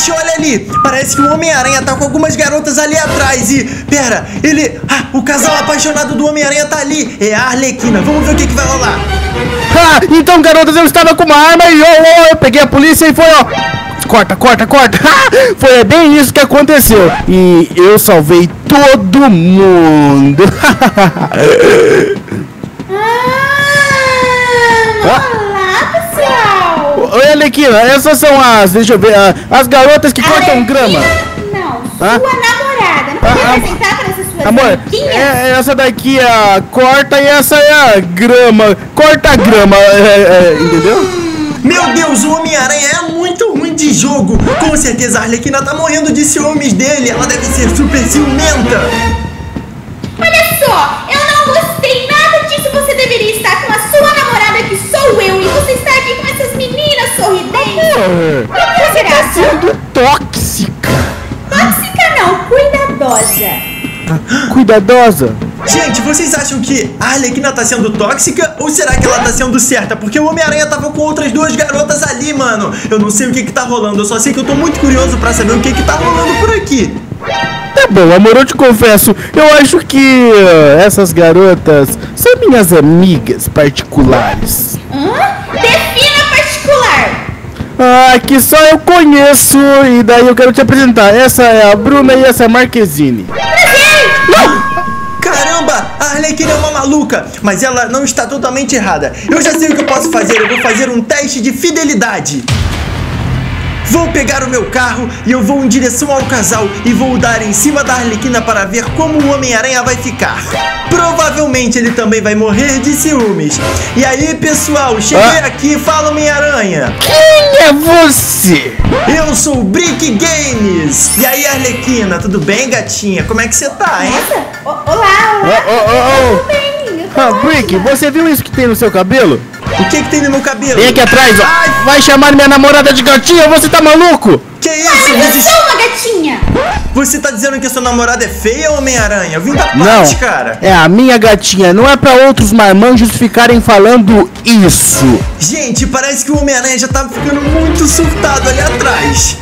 Gente, olha ali. Parece que o Homem-Aranha tá com algumas garotas ali atrás. E, pera, ele. Ah, o casal apaixonado do Homem-Aranha tá ali. É a Arlequina. Vamos ver o que, que vai rolar. Ah, então, garotas, eu estava com uma arma e eu, eu peguei a polícia e foi, ó. Corta, corta, corta. Ah, foi bem isso que aconteceu. E eu salvei todo mundo. Ah, olá, pessoal! Oi, Alequina, essas são as, deixa eu ver, ah, as garotas que cortam grama. Não, sua Hã? namorada. Não Ah, ah, apresentar para essas suas Amor, amiguinhas? é, essa daqui é a corta e essa é a grama. Corta a grama, é, é, entendeu? Meu Deus, o Homem-Aranha é muito ruim de jogo. Com certeza a Arlequina tá morrendo de ciúmes dele. Ela deve ser super ciumenta. Olha só, eu não gostei nada disso. Você deveria estar com a sua namorada, que sou eu, e você está aqui com essas meninas sorridentes. Por que será? Sendo tóxica. Tóxica não, cuidadosa. Cuidadosa. Gente, vocês acham que a Arlequina tá sendo tóxica ou será que ela tá sendo certa? Porque o Homem-Aranha tava com outras duas garotas ali, mano. Eu não sei o que que tá rolando, eu só sei que eu tô muito curioso pra saber o que que tá rolando por aqui. Tá bom, amor, eu te confesso, eu acho que ah, essas garotas são minhas amigas particulares. Hã? Defina. Ah, que só eu conheço e daí eu quero te apresentar. Essa é a Bruna e essa é a Marquezine. Caramba, a Arlequina é uma maluca, mas ela não está totalmente errada. Eu já sei o que eu posso fazer, eu vou fazer um teste de fidelidade. Vou pegar o meu carro e eu vou em direção ao casal e vou dar em cima da Arlequina para ver como o Homem-Aranha vai ficar. Provavelmente ele também vai morrer de ciúmes. E aí, pessoal, cheguei Ah. aqui, fala Homem-Aranha. Quem é você? Eu sou o Brick Games. E aí, Arlequina, tudo bem, gatinha? Como é que você tá, hein? Nossa, olá, olá. Oh, oh, oh, oh. Tudo bem? Ah. Brick, você viu isso que tem no seu cabelo? O que que tem no meu cabelo? Vem aqui atrás, ó. Vai chamar minha namorada de gatinha, você tá maluco? Que isso? Mas eu Você, sou uma gatinha. você tá dizendo que a sua namorada é feia, Homem-Aranha? Vim da Não, parte, cara. é a minha gatinha, não é pra outros marmanjos ficarem falando isso. Gente, parece que o Homem-Aranha já tá ficando muito surtado ali atrás.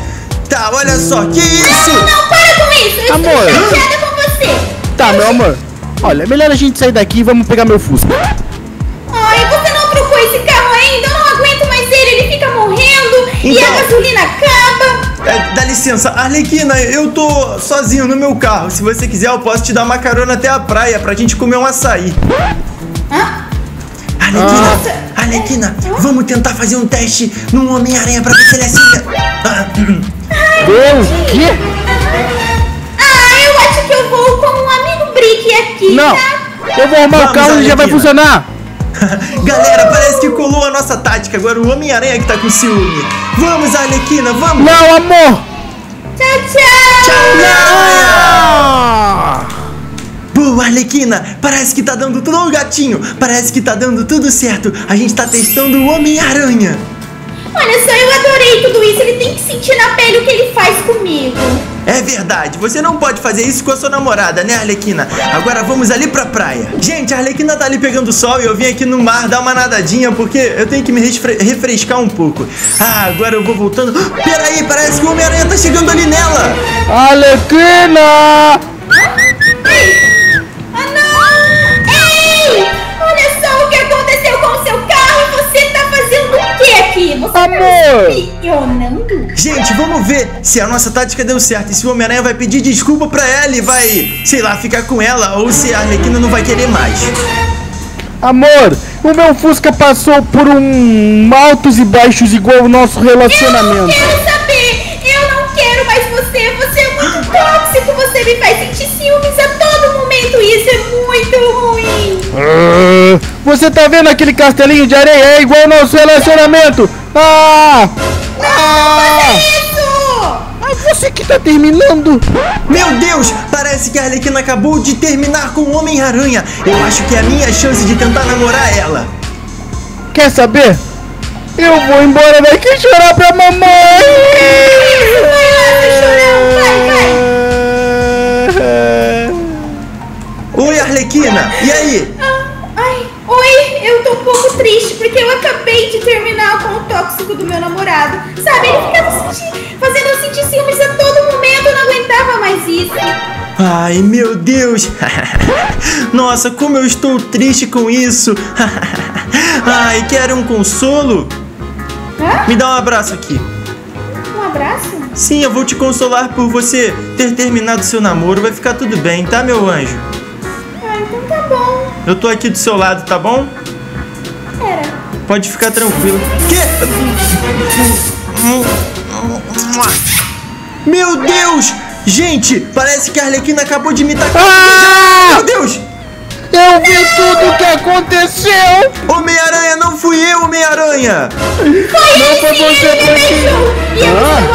Tá, olha só, que isso? Não, para com isso. Eu Amor. estou chateada com você. Tá, meu amor. Olha, é melhor a gente sair daqui e vamos pegar meu Fusca. Esse carro ainda? Eu não aguento mais ele. Ele fica morrendo e Então. a gasolina acaba. É, dá licença, Arlequina, eu tô sozinho no meu carro. Se você quiser, eu posso te dar uma carona até a praia pra gente comer um açaí. Hã? Arlequina, Nossa. Arlequina, vamos tentar fazer um teste no Homem-Aranha pra ver se ele é assim. Ah, Deus, quê? Ah, eu acho que eu vou com um amigo Brick aqui, Não, tá? eu vou arrumar o Vamos, carro e já vai funcionar. Galera, parece que colou a nossa tática. Agora o Homem-Aranha que tá com ciúme. Vamos, Arlequina, vamos! Não, amor. Tchau, tchau. Tchau, Homem-Aranha! Ah! Boa, Arlequina! Parece que tá dando tudo. Ô, gatinho! Parece que tá dando tudo certo. A gente tá testando o Homem-Aranha. Olha só, eu adorei tudo isso. Ele tem que sentir na pele o que ele faz comigo. É verdade, você não pode fazer isso com a sua namorada, né, Arlequina? Agora vamos ali pra praia. Gente, a Arlequina tá ali pegando sol e eu vim aqui no mar dar uma nadadinha porque eu tenho que me refrescar um pouco. Ah, agora eu vou voltando. Peraí, parece que o Homem-Aranha tá chegando ali nela. Alequina! Amor! espionando? Gente, vamos ver se a nossa tática deu certo e se o Homem-Aranha vai pedir desculpa pra ela e vai, sei lá, ficar com ela ou se a Arlequina não vai querer mais. Amor, o meu Fusca passou por um altos e baixos igual o nosso Eu não relacionamento. quero saber! Eu não quero mais você! Você é muito tóxico! Você me faz sentir ciúmes a Você tá vendo aquele castelinho de areia? É igual o nosso relacionamento. Ah! Ah! Isso! Ah, você que tá terminando. Meu Deus, parece que a Arlequina acabou de terminar com o Homem-Aranha. Eu acho que é a minha chance de tentar namorar ela. Quer saber? Eu vou embora daqui chorar pra mamãe. Vai! Vai, vai! Oi, Arlequina, e aí? pouco triste, porque eu acabei de terminar com o tóxico do meu namorado. Sabe, ele ficava sentindo, fazendo eu sentir ciúmes a todo momento, eu não aguentava mais isso. Ai, meu Deus! Nossa, como eu estou triste com isso! Ai, quer um consolo? Hã? Me dá um abraço aqui. Um abraço? Sim, eu vou te consolar por você ter terminado seu namoro. Vai ficar tudo bem, tá, meu anjo? Ah, então tá bom. Eu tô aqui do seu lado, tá bom? Pera. Pode ficar tranquilo. Que? Meu Deus! Gente, parece que a Arlequina acabou de me tacar. Ah! Meu Deus! Eu vi tudo o que aconteceu! Homem-Aranha, não fui eu, Homem-Aranha! Não foi você, Ele foi beijou e eu Ah.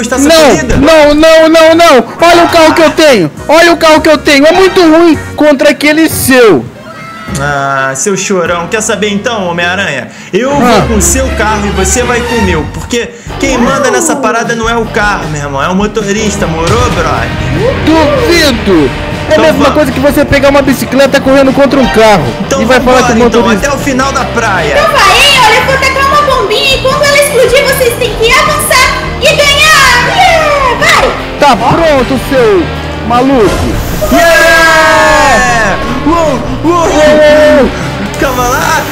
Essa Não, corrida? não, não, não, não! Olha o carro que eu tenho! Olha o carro que eu tenho! É muito ruim contra aquele seu! Ah, seu chorão, quer saber então, Homem-Aranha? Eu Ah. vou com o seu carro e você vai com o meu, porque quem manda nessa parada não é o carro, meu irmão, é o motorista, morou, brother? Duvido! É a Então mesma vamos. coisa que você pegar uma bicicleta correndo contra um carro Então e vai falar que o então, motorista. até o final da praia. Então vai? Olha, eu vou tacar uma bombinha e quando ela explodir, vocês têm que avançar Tá pronto, seu maluco! Yeah! Uou, uou, Uou! Calma lá!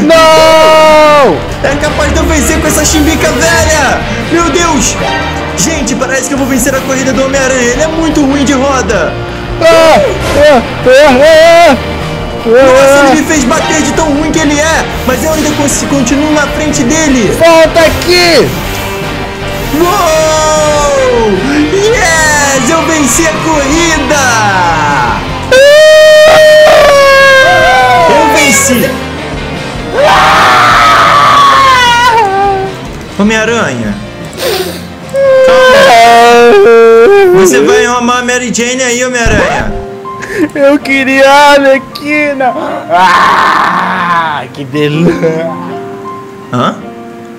Não! É capaz de eu vencer com essa chimbica velha! Meu Deus! Gente, parece que eu vou vencer a corrida do Homem-Aranha. Ele é muito ruim de roda. Ah, ah, ah, Nossa, ele ah. me fez bater de tão ruim que ele é. Mas eu ainda continuo na frente dele. Volta aqui! Uou! Yes! Eu venci a corrida! Eu venci! Homem-Aranha, você vai amar a Mary Jane aí, Homem-Aranha? Eu queria a Arlequina! Ah, que delícia! Hã?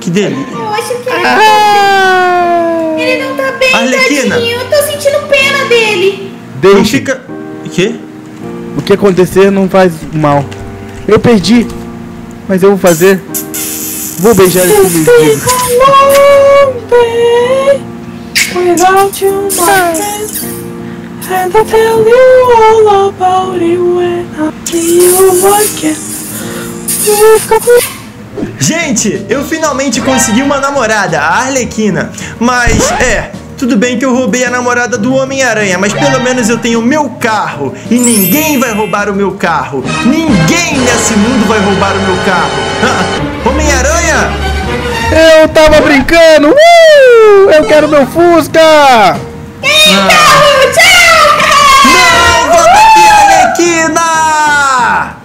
Que delícia! Eu acho que ele, Ah, ele não tá bem, Arlequina. tadinho. Eu tô sentindo pena dele. Não Deixa, fica. O quê? o que acontecer não faz mal. Eu perdi, mas eu vou fazer. Vou beijar esse mendigo. Without you, my friend, and I'll tell you all about it when I see you again. Gente, eu finalmente consegui uma namorada, a Arlequina. Mas, é, tudo bem que eu roubei a namorada do Homem-Aranha, mas pelo menos eu tenho o meu carro. E ninguém vai roubar o meu carro. Ninguém nesse mundo vai roubar o meu carro. Homem-Aranha! Eu tava brincando! Uh! Eu quero meu Fusca! Então, ah. tchau! Não, volta aqui, Arlequina!